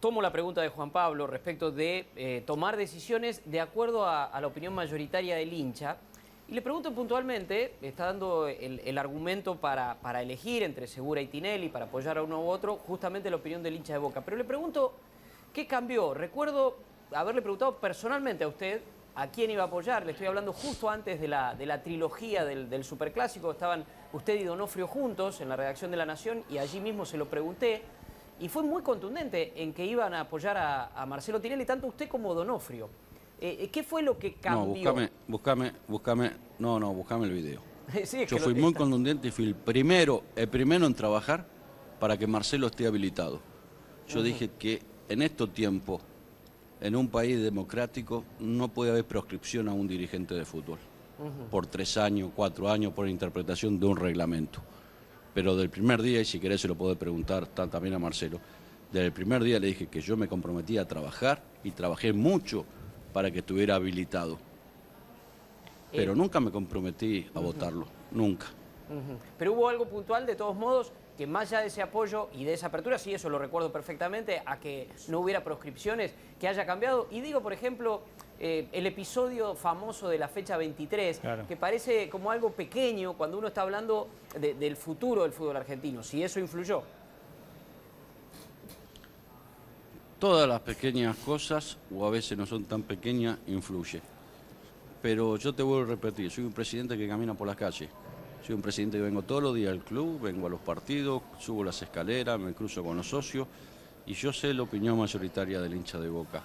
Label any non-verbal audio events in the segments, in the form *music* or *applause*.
tomo la pregunta de Juan Pablo respecto de eh, tomar decisiones de acuerdo a, la opinión mayoritaria del hincha. Y le pregunto puntualmente, está dando el, argumento para, para, elegir entre Segura y Tinelli, para apoyar a uno u otro, justamente la opinión del hincha de Boca. Pero le pregunto, ¿qué cambió? Recuerdo haberle preguntado personalmente a usted a quién iba a apoyar. Le estoy hablando justo antes de la, de la trilogía del, del Superclásico. Estaban usted y Donofrio juntos en la redacción de La Nación y allí mismo se lo pregunté y fue muy contundente en que iban a apoyar a, Marcelo Tinelli, tanto usted como Donofrio. Eh, eh, ¿Qué fue lo que cambió? No, búscame, búscame, búscame, no, no, búscame el video. *laughs* Yo fui muy contundente y fui el primero, el primero en trabajar para que Marcelo esté habilitado. Yo dije que en estos tiempos, en un país democrático, no puede haber proscripción a un dirigente de fútbol. Por tres años, cuatro años, por interpretación de un reglamento pero del primer día, y si querés se lo puedo preguntar también a Marcelo, desde el primer día le dije que yo me comprometía a trabajar y trabajé mucho para que estuviera habilitado. Pero eh, nunca me comprometí a votarlo, nunca. Pero hubo algo puntual, de todos modos, que más allá de ese apoyo y de esa apertura, sí, eso lo recuerdo perfectamente, a que no hubiera proscripciones, que haya cambiado. Y digo, por ejemplo, eh, el episodio famoso de la fecha 23, que parece como algo pequeño cuando uno está hablando del futuro del fútbol argentino, si eso influyó. Todas las pequeñas cosas, o a veces no son tan pequeñas, influye. Pero yo te vuelvo a repetir, soy un presidente que camina por las calles. Soy un presidente que vengo todos los días al club, vengo a los partidos, subo las escaleras, me cruzo con los socios y yo sé la opinión mayoritaria del hincha de Boca.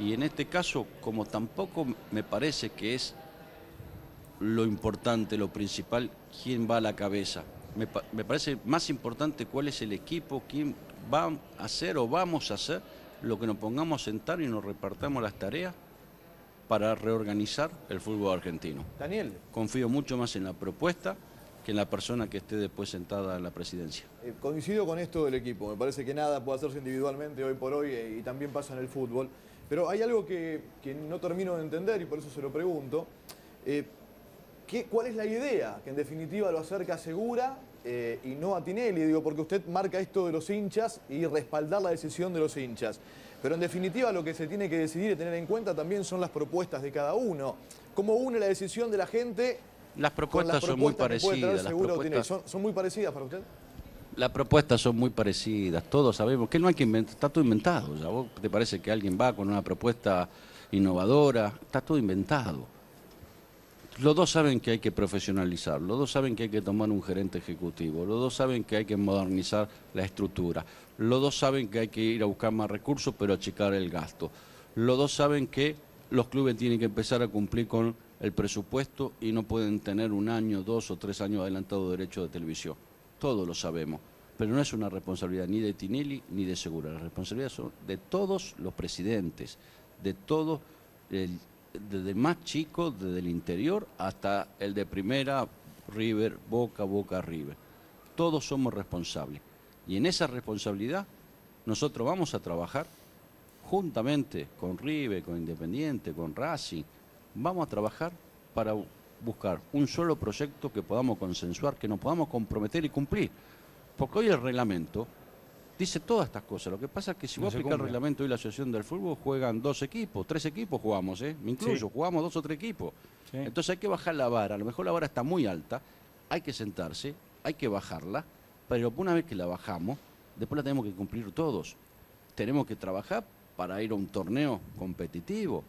Y en este caso, como tampoco me parece que es lo importante, lo principal, quién va a la cabeza. Me, parece más importante cuál es el equipo, quién va a hacer o vamos a hacer lo que nos pongamos a sentar y nos repartamos las tareas para reorganizar el fútbol argentino. Daniel. Confío mucho más en la propuesta que en la persona que esté después sentada en la presidencia. Eh, coincido con esto del equipo, me parece que nada puede hacerse individualmente hoy por hoy eh, y también pasa en el fútbol. Pero hay algo que, no termino de entender y por eso se lo pregunto. Eh, ¿Cuál es la idea que en definitiva lo acerca a Segura eh, y no a Tinelli? Digo, porque usted marca esto de los hinchas y respaldar la decisión de los hinchas. Pero en definitiva lo que se tiene que decidir y tener en cuenta también son las propuestas de cada uno. ¿Cómo une la decisión de la gente? Las propuestas, son muy parecidas. ¿Son muy parecidas para usted? Las propuestas son muy parecidas, todos sabemos que no hay que inventar, está todo inventado. ¿ya? ¿Vos te parece que alguien va con una propuesta innovadora? Está todo inventado. Los dos saben que hay que profesionalizar, los dos saben que hay que tomar un gerente ejecutivo, los dos saben que hay que modernizar la estructura, los dos saben que hay que ir a buscar más recursos pero achicar el gasto, los dos saben que los clubes tienen que empezar a cumplir con el presupuesto y no pueden tener un año, dos o tres años adelantado de derecho de televisión todos lo sabemos, pero no es una responsabilidad ni de Tinelli ni de Segura, la responsabilidad son de todos los presidentes, de todos, desde más chico, desde el interior hasta el de primera, River, Boca, Boca, River. Todos somos responsables. Y en esa responsabilidad nosotros vamos a trabajar juntamente con River, con Independiente, con Racing, vamos a trabajar para buscar un solo proyecto que podamos consensuar, que nos podamos comprometer y cumplir. Porque hoy el reglamento dice todas estas cosas. Lo que pasa es que si vos aplicás el reglamento y la Asociación del Fútbol, juegan dos equipos, tres equipos jugamos, ¿eh? me incluyo, jugamos dos o tres equipos. Entonces hay que bajar la vara. A lo mejor la vara está muy alta, hay que sentarse, hay que bajarla, pero una vez que la bajamos, después la tenemos que cumplir todos. Tenemos que trabajar para ir a un torneo competitivo.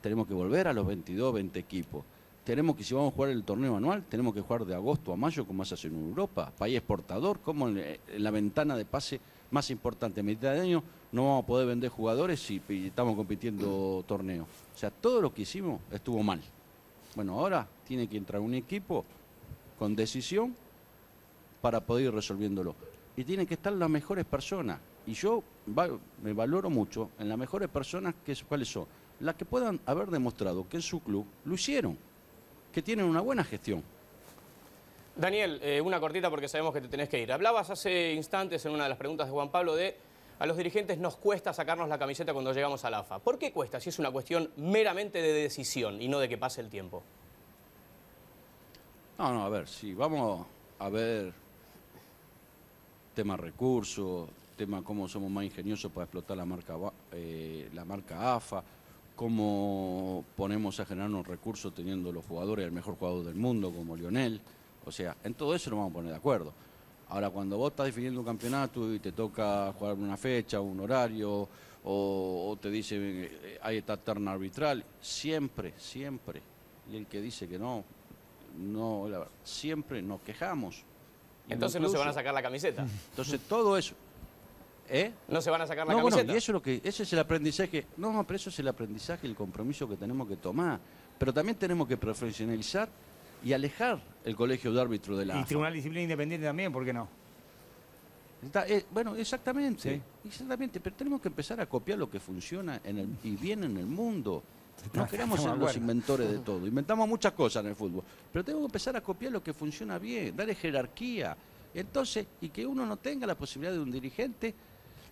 Tenemos que volver a los 22, 20 equipos tenemos que, si vamos a jugar el torneo anual, tenemos que jugar de agosto a mayo, como hace en Europa. País exportador, como en, la ventana de pase más importante, mitad de año, no vamos a poder vender jugadores si estamos compitiendo torneos. O sea, todo lo que hicimos estuvo mal. Bueno, ahora tiene que entrar un equipo con decisión para poder ir resolviéndolo. Y tienen que estar las mejores personas. Y yo me valoro mucho en las mejores personas, que, ¿cuáles son? Las que puedan haber demostrado que en su club lo hicieron que tienen una buena gestión. Daniel, eh, una cortita porque sabemos que te tenés que ir. Hablabas hace instantes en una de las preguntas de Juan Pablo de a los dirigentes nos cuesta sacarnos la camiseta cuando llegamos a la AFA. ¿Por qué cuesta si es una cuestión meramente de decisión y no de que pase el tiempo? No, no, a ver, si vamos a ver temas recursos, tema cómo somos más ingeniosos para explotar la marca, eh, la marca AFA, cómo ponemos a generar unos recursos teniendo los jugadores, el mejor jugador del mundo como Lionel. O sea, en todo eso nos vamos a poner de acuerdo. Ahora, cuando vos estás definiendo un campeonato y te toca jugar una fecha, un horario, o, o te dice, eh, hay esta terna arbitral, siempre, siempre, y el que dice que no, no, la verdad, siempre nos quejamos. Entonces no se van a sacar la camiseta. Entonces todo eso, ¿eh? No se van a sacar la No, bueno, y eso es lo que, ese es el aprendizaje. No, no, pero eso es el aprendizaje, el compromiso que tenemos que tomar. Pero también tenemos que profesionalizar y alejar el colegio de árbitro de la Y AFA. Tribunal de Disciplina Independiente también, ¿por qué no? Está- eh, bueno, exactamente, Sí. exactamente, pero tenemos que empezar a copiar lo que funciona en el, y bien en el mundo. No queremos ser los inventores de *laughs* todo. Inventamos muchas cosas en el fútbol, pero tenemos que empezar a copiar lo que funciona bien, darle jerarquía. Entonces, y que uno no tenga la posibilidad de un dirigente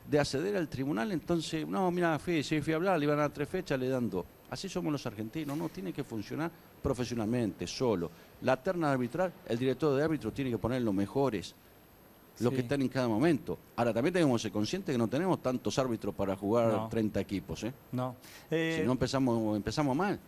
de acceder al tribunal, entonces, no, mira, fui, si fui a hablar, le iban a dar tres fechas, le dan dos. Así somos los argentinos, no, tiene que funcionar profesionalmente, solo. La terna arbitral, el director de árbitro tiene que poner los mejores, los Sí. que están en cada momento. Ahora, también tenemos que ser conscientes que no tenemos tantos árbitros para jugar No. 30 equipos, ¿eh? No. Eh, si no empezamos, empezamos mal.